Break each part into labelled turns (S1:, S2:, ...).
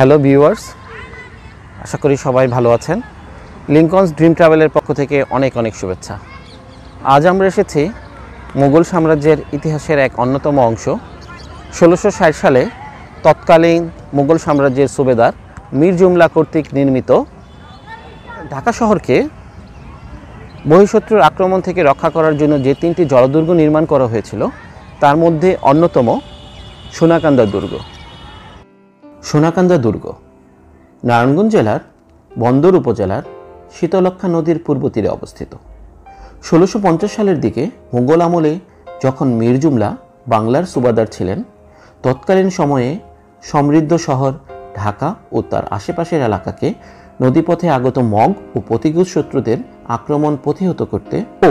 S1: Hello viewers, আশা করি সবাই ভালো আছেন। লিঙ্কনস ড্রিম ট্রাভেলের পক্ষ থেকে অনেক অনেক শুভেচ্ছা। আজ আমরা এসেছি মুঘল সাম্রাজ্যের ইতিহাসের এক অন্যতম অংশ। ষোলোশো সালে তৎকালীন মুঘল সাম্রাজ্যের সুবেদার মীর জুমলা কর্তৃক নির্মিত ঢাকা শহরকে বহিঃশত্রুর আক্রমণ থেকে রক্ষা করার জন্য যে তিনটি জলদুর্গ নির্মাণ করা হয়েছিল, তার মধ্যে অন্যতম সোনাকান্দা দুর্গ। সোনাকান্দা দুর্গ, নারায়ণগঞ্জ জেলার বন্দর উপজেলার শীতলক্ষা নদীর পূর্ব তীরে অবস্থিত। ষোলোশো সালের দিকে মোগল আমলে যখন মীর জুমলা বাংলার সুবাদার ছিলেন, তৎকালীন সময়ে সমৃদ্ধ শহর ঢাকা ও তার আশেপাশের এলাকাকে নদীপথে আগত মগ ও প্রতিকূল শত্রুদের আক্রমণ প্রতিহত করতে ও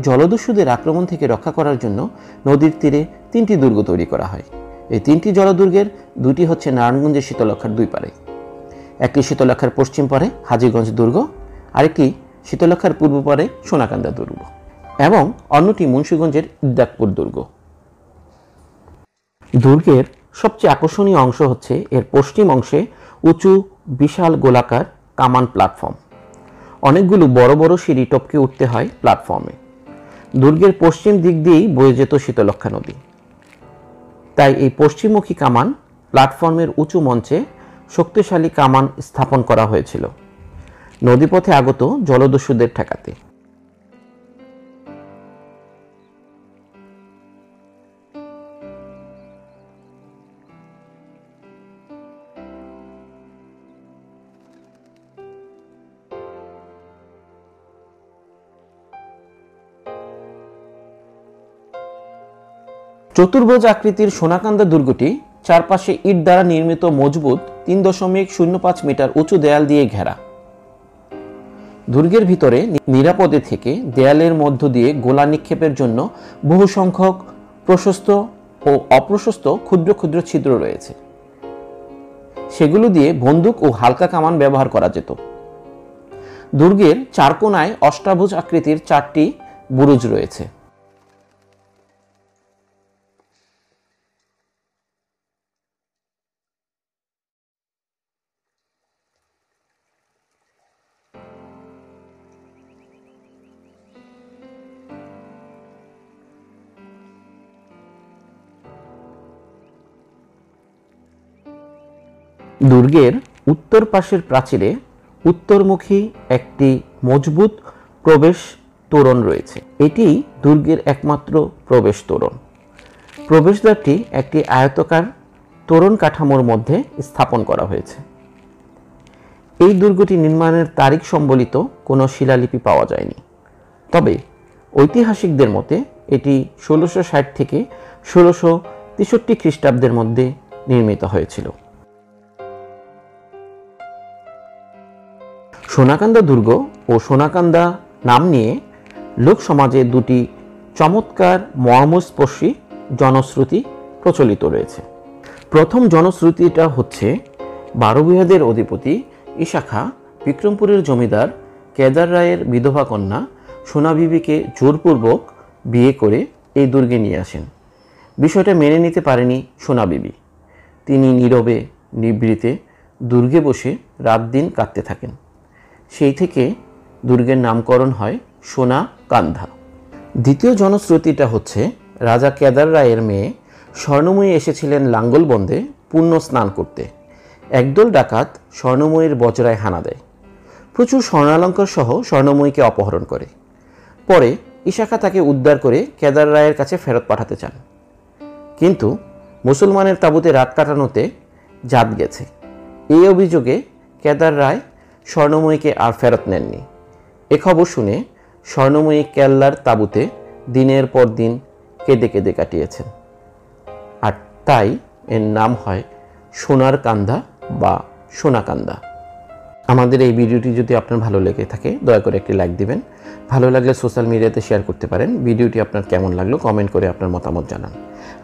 S1: জলদস্যুদের আক্রমণ থেকে রক্ষা করার জন্য নদীর তীরে তিনটি দুর্গ তৈরি করা হয়। এই তিনটি জলদুর্গের দুটি হচ্ছে নারায়ণগঞ্জের শীতলক্ষার দুই পারে একটি শীতলক্ষার পশ্চিম পারে হাজিগঞ্জ দুর্গ, আরেকটি শীতলক্ষার পূর্ব পারে সোনাকান্দা দুর্গ এবং অন্যটি মুন্সীগঞ্জের ইদ্দাকপুর দুর্গ। দুর্গের সবচেয়ে আকর্ষণীয় অংশ হচ্ছে এর পশ্চিম অংশে উঁচু, বিশাল গোলাকার কামান প্ল্যাটফর্ম। অনেকগুলো বড় বড় সিঁড়ি টপকে উঠতে হয় প্ল্যাটফর্মে। দুর্গের পশ্চিম দিক দিয়েই বয়ে যেত শীতলক্ষা নদী। তাই এই পশ্চিমমুখী কামান প্ল্যাটফর্মের উঁচু মঞ্চে শক্তিশালী কামান স্থাপন করা হয়েছিল। নদীপথে আগত জলদস্যুদের ঠেকাতে। চতুর্ভুজ আকৃতির সোনাকান্দা দুর্গটি চারপাশে ইট দ্বারা নির্মিত মজবুত তিন দশমিক শূন্য পাঁচ মিটার উঁচু দেয়াল দিয়ে ঘেরা। দুর্গের ভিতরে নিরাপদে থেকে দেয়ালের মধ্য দিয়ে গোলা নিক্ষেপের জন্য বহু সংখ্যক প্রশস্ত ও অপ্রশস্ত ক্ষুদ্র ক্ষুদ্র ছিদ্র রয়েছে। সেগুলো দিয়ে বন্দুক ও হালকা কামান ব্যবহার করা যেত। দুর্গের চার কোনায় অষ্টাভুজ আকৃতির চারটি বুরুজ রয়েছে। দুর্গের উত্তর পাশের প্রাচীরে উত্তরমুখী একটি মজবুত প্রবেশ তোরণ রয়েছে। এটি দুর্গের একমাত্র প্রবেশ তোরণ। প্রবেশদ্বারটি একটি আয়তকার তোরণ কাঠামোর মধ্যে স্থাপন করা হয়েছে। এই দুর্গটি নির্মাণের তারিখ সম্বলিত কোনো শিলালিপি পাওয়া যায়নি। তবে ঐতিহাসিকদের মতে এটি ষোলোশো ষাট থেকে ষোলোশো তেষট্টি খ্রিস্টাব্দের মধ্যে নির্মিত হয়েছিল। সোনাকান্দা দুর্গ ও সোনাকান্দা নাম নিয়ে লোক সমাজে দুটি চমৎকার মর্মস্পর্শী জনশ্রুতি প্রচলিত রয়েছে। প্রথম জনশ্রুতিটা হচ্ছে বারোবিহাদের অধিপতি ইশাখা বিক্রমপুরের জমিদার কেদার রায়ের বিধবা কন্যা সোনা বিবিকে জোরপূর্বক বিয়ে করে এই দুর্গে নিয়ে আসেন। বিষয়টা মেনে নিতে পারেনি সোনা বিবি তিনি নীরবে নিবৃতে দুর্গে বসে রাত দিন কাটতে থাকেন। সেই থেকে দুর্গের নামকরণ হয় সোনা কান্ধা। দ্বিতীয় জনশ্রুতিটা হচ্ছে, রাজা কেদার রায়ের মেয়ে স্বর্ণময়ী এসেছিলেন লাঙ্গলবন্দে পুণ্য স্নান করতে। একদল ডাকাত স্বর্ণময়ীর বজরায় হানা দেয়। প্রচুর স্বর্ণালঙ্কার সহ স্বর্ণময়ীকে অপহরণ করে। পরে ইশাখা তাকে উদ্ধার করে কেদার রায়ের কাছে ফেরত পাঠাতে চান। কিন্তু মুসলমানের তাঁবুতে রাত কাটানোতে জাত গেছে। এই অভিযোগে কেদার রায় স্বর্ণময়ীকে আর ফেরত নেননি। এ খবর শুনে স্বর্ণময়ী কেল্লার তাঁবুতে দিনের পর দিন কেঁদে কেঁদে কাটিয়েছেন। আর তাই এর নাম হয় সোনার কান্দা বা সোনাকান্দা আমাদের এই ভিডিওটি যদি আপনার ভালো লেগে থাকে, দয়া করে একটি লাইক দিবেন। ভালো লাগলে সোশ্যাল মিডিয়াতে শেয়ার করতে পারেন। ভিডিওটি আপনার কেমন লাগল কমেন্ট করে আপনার মতামত জানান।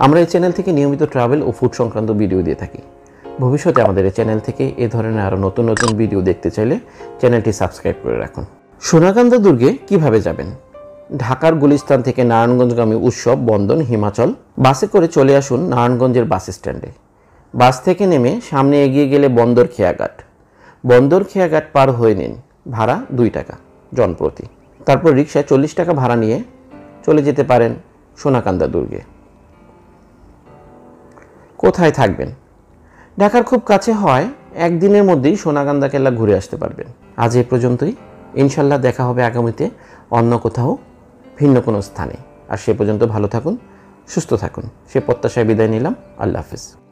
S1: আমরা এই চ্যানেল থেকে নিয়মিত ট্রাভেল ও ফুড সংক্রান্ত ভিডিও দিয়ে থাকি। ভবিষ্যতে আমাদের এই চ্যানেল থেকে এ ধরনের আরও নতুন নতুন ভিডিও দেখতে চাইলে চ্যানেলটি সাবস্ক্রাইব করে রাখুন। সোনাকান্দা দুর্গে কীভাবে যাবেন? ঢাকার গুলিস্তান থেকে নারায়ণগঞ্জগামী উৎসব, বন্দন, হিমাচল। বাসে করে চলে আসুন নারায়ণগঞ্জের বাস স্ট্যান্ডে। বাস থেকে নেমে সামনে এগিয়ে গেলে বন্দর খেয়াঘাট। বন্দর খেয়াঘাট পার হয়ে নিন। ভাড়া দুই টাকা জনপ্রতি তারপর রিক্সায় চল্লিশ টাকা ভাড়া নিয়ে চলে যেতে পারেন সোনাকান্দা দুর্গে। কোথায় থাকবেন? ঢাকার খুব কাছে হয়, একদিনের মধ্যেই সোনাগান্দা কেল্লা ঘুরে আসতে পারবেন আজ এ পর্যন্তই। ইনশাল্লাহ দেখা হবে আগামীতে অন্য কোথাও, ভিন্ন কোনো স্থানে। আর সে পর্যন্ত ভালো থাকুন, সুস্থ থাকুন। সে প্রত্যাশায় বিদায় নিলাম। আল্লাহ হাফিজ।